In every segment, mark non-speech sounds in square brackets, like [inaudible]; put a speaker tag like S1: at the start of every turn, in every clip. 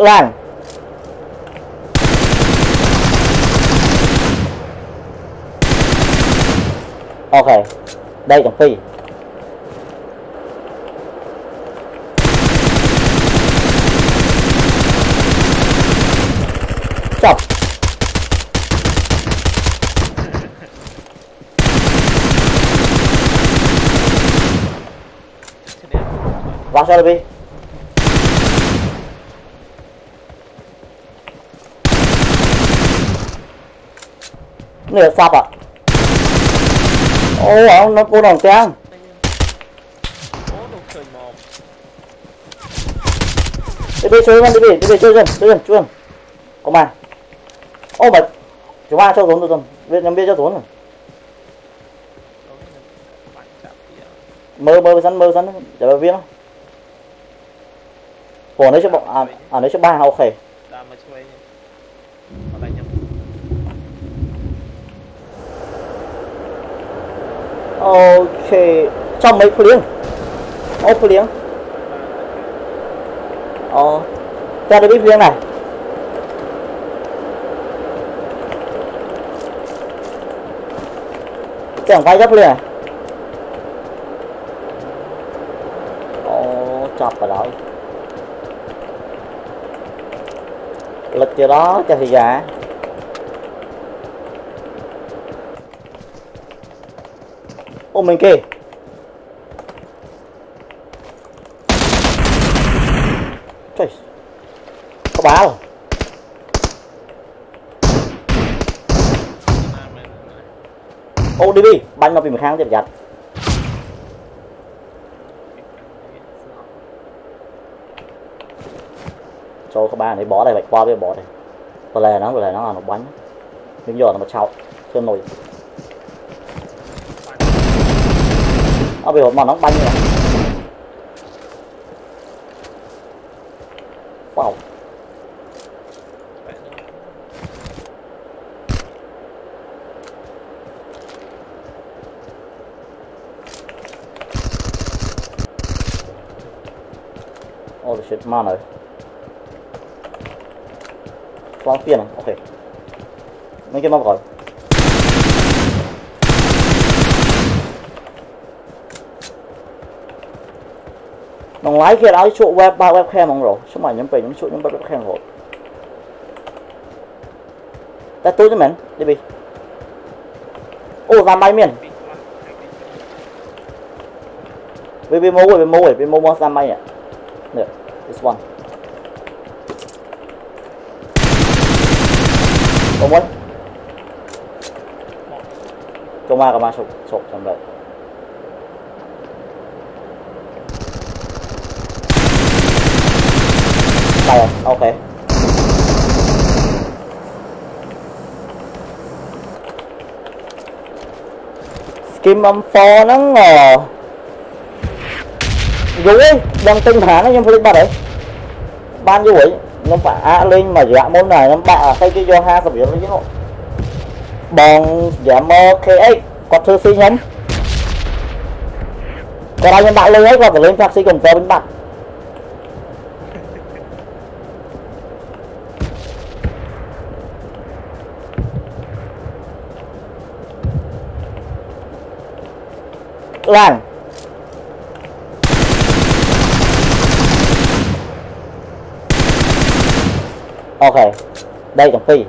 S1: Lan Ok Đây chẳng phi. Chọc. Vào sao đi nửa sập à? Ô ông nó cô đồng trang đi đi chơi con đi đi đi đi chơi luôn chơi luôn chơi luôn, có mà. Ô mà chú ba cho tốn rồi biết nhắm biết cho tốn rồi. Mơ mơ sắn mơ sắn để bà viên không của nó cho bọn à à nó cho ba ok. Ok. Trong mấy phliếng Ô phliếng Ờ. Ra đây biết riêng này. Chẳng vai gấp liền. Này Ồ chọc vào đó Lực chưa đó cho thì gà của mình kìa. Trời. Có báo rồi. Ô đi đi, banh nó bị một kháng tiếp giặt. Cho các bạn này bỏ đây, bạch qua với bỏ đây. Tờ lè nó, tờ lè nó là nó bánh. Nhưng giờ nó mà chọc, chưa nổi เอาไปหมด
S2: มันน้อง
S1: บังเลยว้าวโอ้ shit มาเลยฟองเปลี่ยนโอเคไม่เก็บมาก่อน thằng lái kia đã chỗ web, ba webcam không rồi. Xong mà nhắm về nhắm chỗ nhắm ba webcam rồi. Ta tốt cho mình đi bị ô, ra máy miền. Vì bị mô vì mô vì mua mô ra máy à được, this one. Còn mấy Còn ma cả ma sụp sụp xong rồi Đây rồi, à? ok. Skim âm pho nó ngờ Dũng ấy, đang tinh thả nó nhưng phải bắt đấy. Ban như vậy nó phải á linh mà dạ môn này nó bạ hay cái do ha sập yếu chứ hộ Bọn dạ mơ KX có thư xin nhóm Còn ai nhân bạn lên ấy còn phải lên taxi cùng cho bên bạn. Lan Ok, Đây còn phi.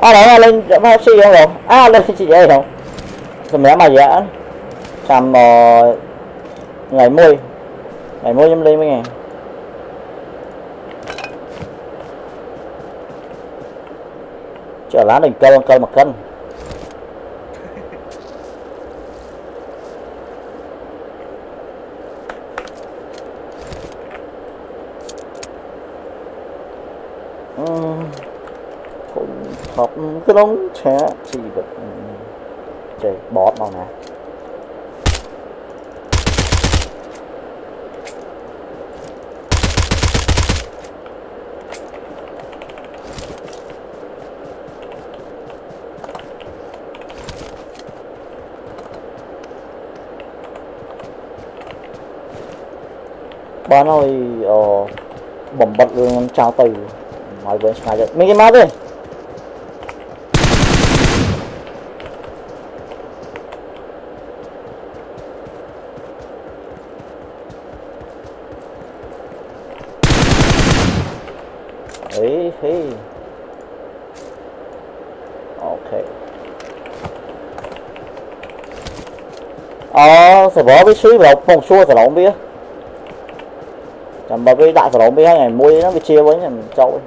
S1: À đấy là lên phát si không rồi. À lên chị vậy không Rồi mẹ mà dạ Xăm uh, ờ, Ngày mươi Ngày mươi em ly mấy ngàn chờ lá đình cơ cơ một cân. [laughs] Ừm, học cái đống trẻ chỉ vật. Ừ, Trời bót nào nè. បានហើយអបំបត្តិរឿងចោលទៅមកវិញឆ្ងាយទៅមានគេមកទេអេហេអូខេអូសបវាឈឺប្រហែលពងឈួរសឡងវា chẳng bao cái đại
S2: của nó mới hay này, môi nó bị chia với nhận trâu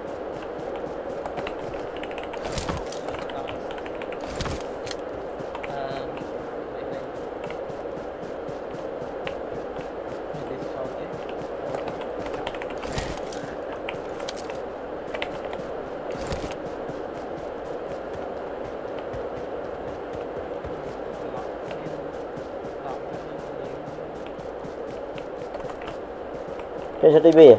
S1: trên
S2: à?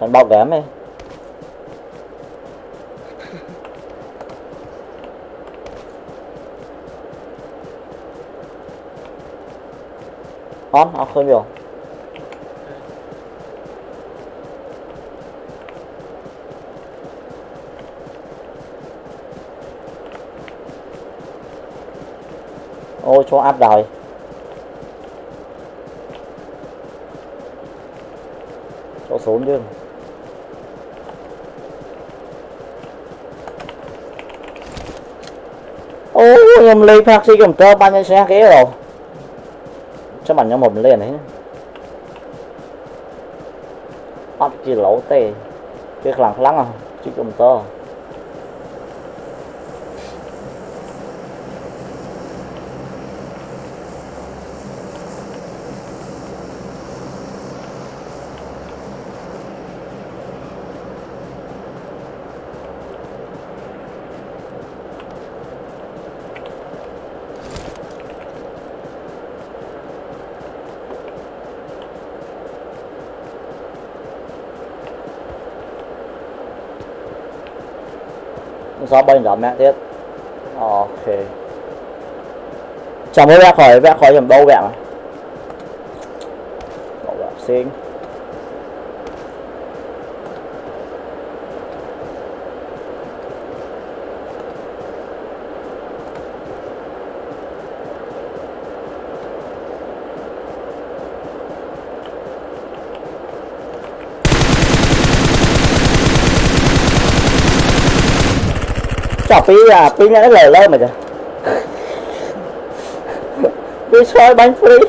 S1: Sẵn bao kém đi 아, 아, 그럼요. Ôi, cho áp rồi. Cho xuống chứ. Ôi, em ly phát xí cầm tơ ba nhân xe kia rồi cho bạn nhau một lên đấy bắt chỉ lỗ tê. Cái lăng lăng à chứ cũng to gió bay giảm mẹ tiếp ok. Chẳng mới ra khỏi ra khỏi điểm đâu vậy mà? cậu bạn xinh. Sophia à, lên mà macam. Pi soi bánh free.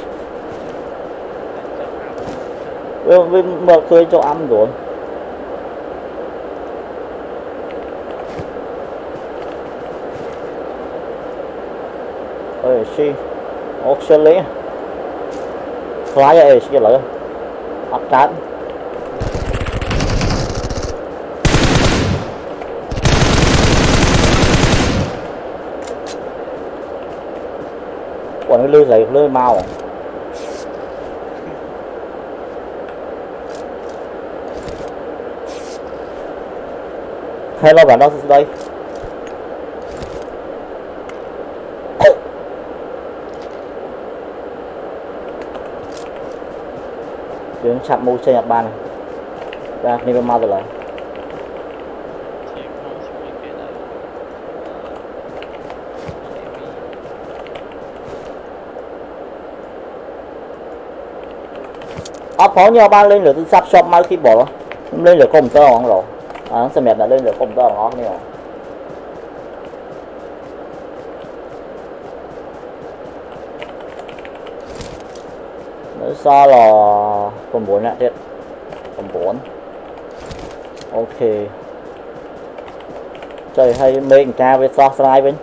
S1: Pi mở cười
S2: cho
S1: ăn rồi. Ôi xí. Australia. Fly ấy xí lỡ. Ấp tát. còn cái lưới dày lưới mau. Hello bạn đó đây? Tiếng chạm mũ xe nhật bản này. Ra nên mau rồi. Ốc phó nhau ba lên rồi tôi sắp shop mai khi bỏ. Lên rồi không tơ không rồi. À, xem mệt đã lên rồi không tơ ngon nè Nữa sao là còn bốn nè thiệt. Còn bốn. Ok. Trời hay mình ca với so slide bên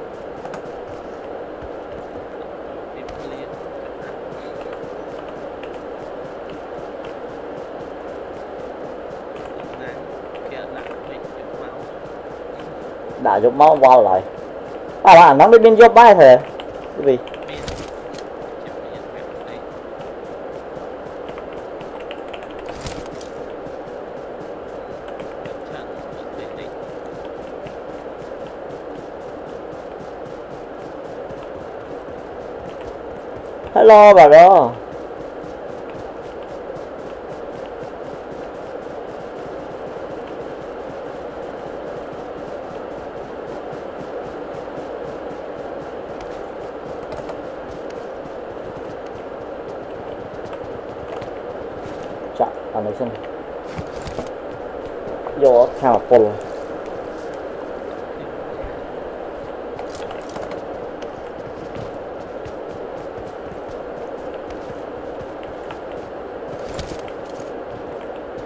S1: đã giúp máu vào lại. À là nó đi bên giúp bay
S2: thế vì
S1: hello, bà đó. Vô thảo pol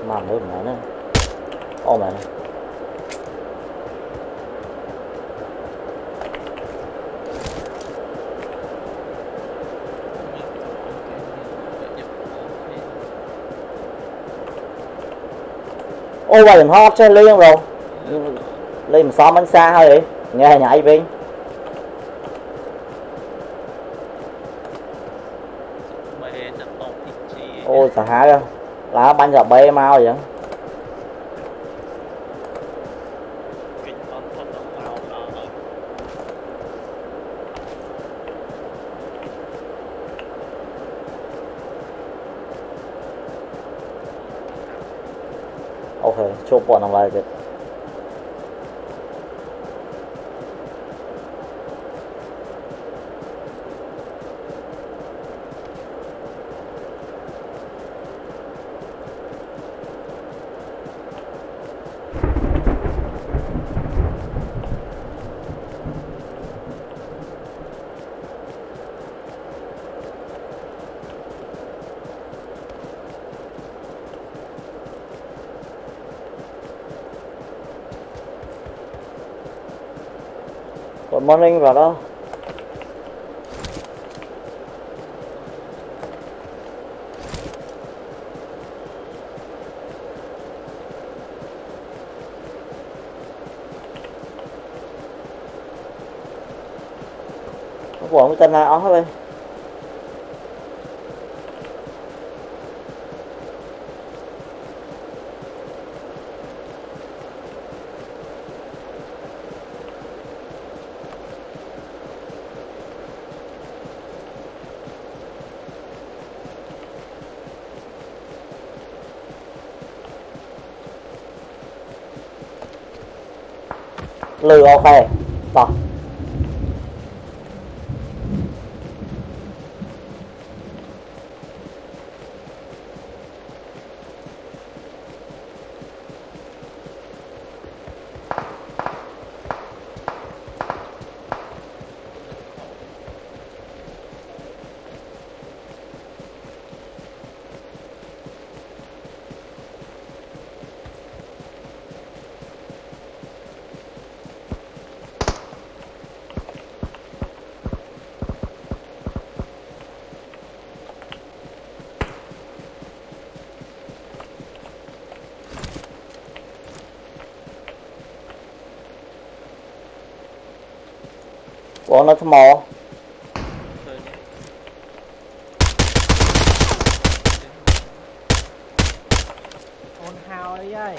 S1: mà mới mẹ nó. Ô mẹ. Nó ô bà đừng hót cho liên rồi. Liên mà xóm bánh xa thôi đi nghe nhảy bên ôi sợ hãi đâu. Lá bánh giờ bê mau vậy
S2: អូខេ
S1: ជួបព័ន្ធអង្លាយទៀត quẩn cái tên này ó hết đi lừ ok đây? Bọn nó thầm mò
S2: Rồi nhé.
S3: ôn hào đấy ấy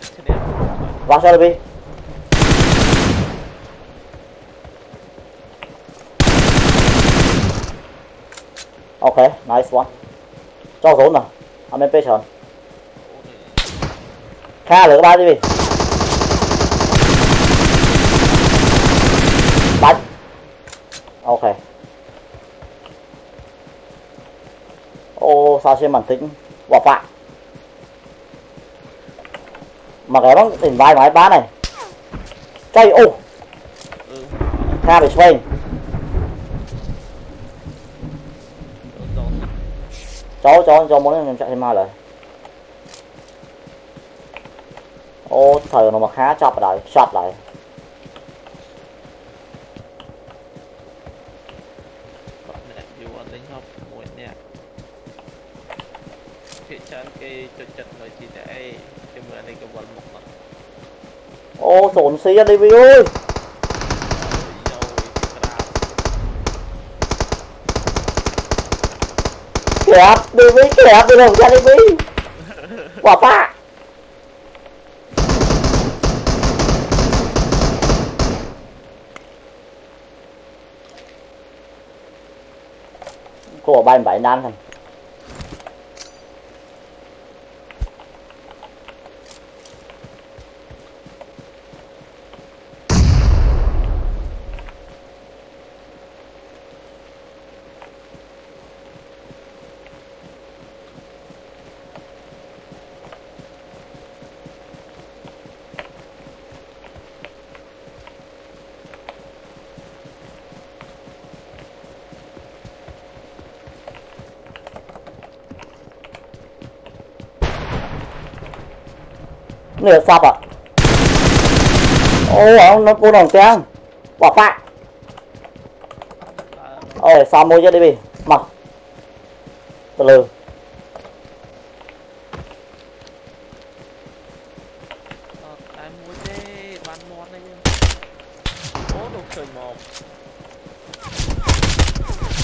S2: Thế nên
S1: vào sao đi ok nice one. Cho rốn nào anh em chọn kha lửa ba đi. Đi bắn. Ok. Ô, sao xem màn tính bỏ phạm mà cái bóng tỉnh vai máy bán này. Chạy, ô. Kha bị xoay
S2: rồi
S1: cháu cháu cho muốn em chạy thêm mai lại ô thời nó mà khá chọc lại chọc lại.
S2: Nè dù anh đánh học
S1: kẹp, đi mới kẹp, đi đâu ra đi mới quả pa cô bảo ban bảy năm thằng. Nửa sập à? Ôi ông nó cua đồng tiếng Bỏ phạ Ôi sao mua cho đi bì? Mặc. Từ
S2: lừ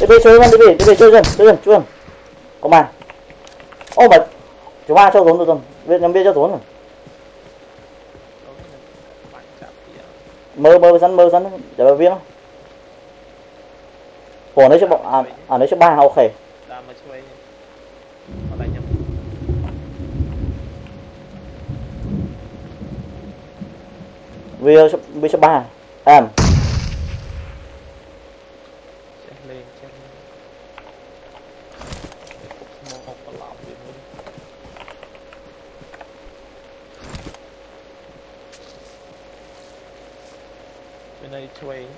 S1: đi bê chơi con đi bê đi bê chơi dần chơi dần chơi dần có mà. Ô mà chúng ta cho rốn được rồi. Biết nhắm biết cho rốn rồi. mơ mơ sắn mơ sắn để bà viết không của nó cho bọn à, à nó cho ba ok. Vì vì cho ba. Em.
S2: When I train.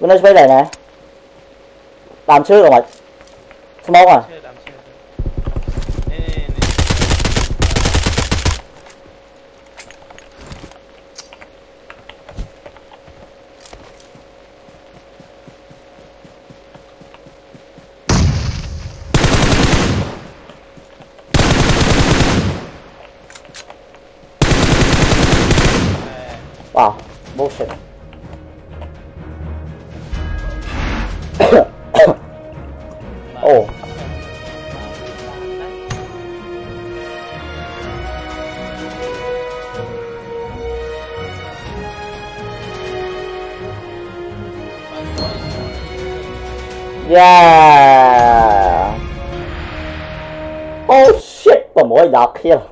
S2: Windows ไปไห
S1: นนะตามชื่อก่อน
S2: สมองอะ
S1: Wow, bullshit. [coughs] oh. Yeah. Oh shit, but more dark here.